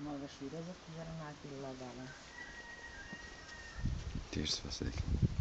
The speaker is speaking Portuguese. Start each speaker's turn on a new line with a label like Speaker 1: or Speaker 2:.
Speaker 1: uma das filhas, fizeram naquele lugar lá?
Speaker 2: Deixa eu fazer aqui.